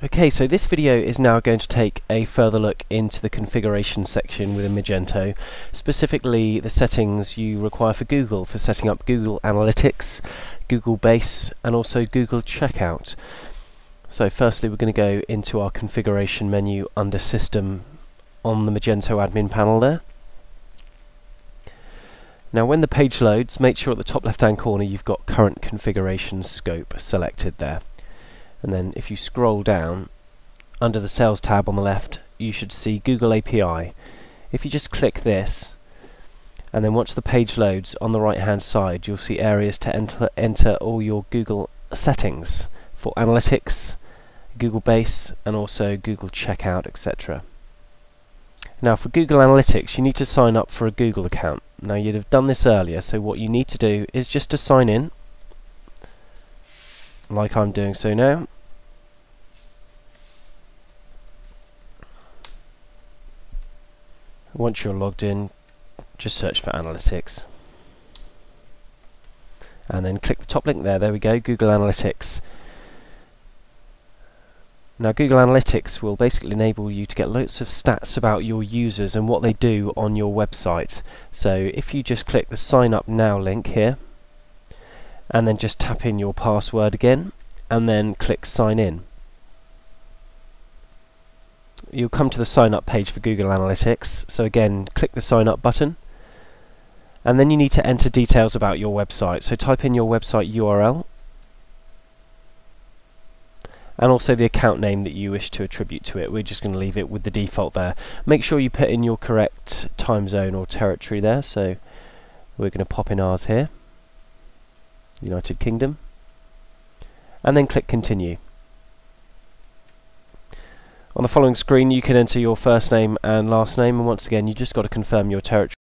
Okay, so this video is now going to take a further look into the configuration section within Magento, specifically the settings you require for Google for setting up Google Analytics, Google Base, and also Google Checkout. So firstly we're going to go into our configuration menu under System on the Magento admin panel there. Now when the page loads, make sure at the top left hand corner you've got current configuration scope selected there and then if you scroll down under the Sales tab on the left you should see Google API. If you just click this and then once the page loads on the right hand side you'll see areas to enter, enter all your Google settings for analytics, Google Base and also Google Checkout etc. Now for Google Analytics you need to sign up for a Google account. Now you'd have done this earlier so what you need to do is just to sign in like I'm doing so now. Once you're logged in, just search for Analytics. And then click the top link there, there we go, Google Analytics. Now Google Analytics will basically enable you to get lots of stats about your users and what they do on your website. So if you just click the sign up now link here, and then just tap in your password again and then click sign in. You'll come to the sign up page for Google Analytics. So again, click the sign up button. And then you need to enter details about your website. So type in your website URL and also the account name that you wish to attribute to it. We're just going to leave it with the default there. Make sure you put in your correct time zone or territory there. So we're going to pop in ours here. United Kingdom and then click continue. On the following screen you can enter your first name and last name and once again you just got to confirm your territory